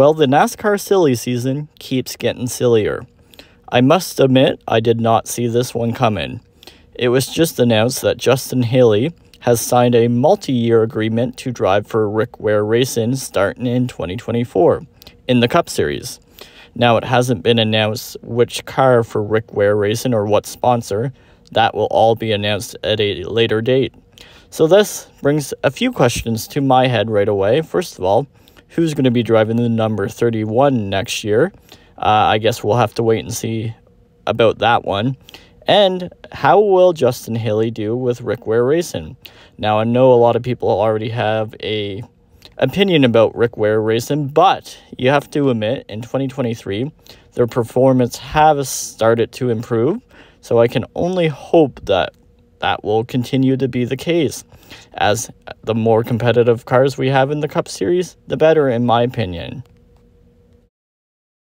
Well, the NASCAR silly season keeps getting sillier. I must admit, I did not see this one coming. It was just announced that Justin Haley has signed a multi year agreement to drive for Rick Ware Racing starting in 2024 in the Cup Series. Now, it hasn't been announced which car for Rick Ware Racing or what sponsor. That will all be announced at a later date. So, this brings a few questions to my head right away. First of all, who's going to be driving the number 31 next year? Uh, I guess we'll have to wait and see about that one. And how will Justin Haley do with Rick Ware Racing? Now, I know a lot of people already have a opinion about Rick Ware Racing, but you have to admit, in 2023, their performance has started to improve. So I can only hope that that will continue to be the case. As the more competitive cars we have in the Cup Series, the better, in my opinion.